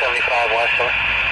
75 Western.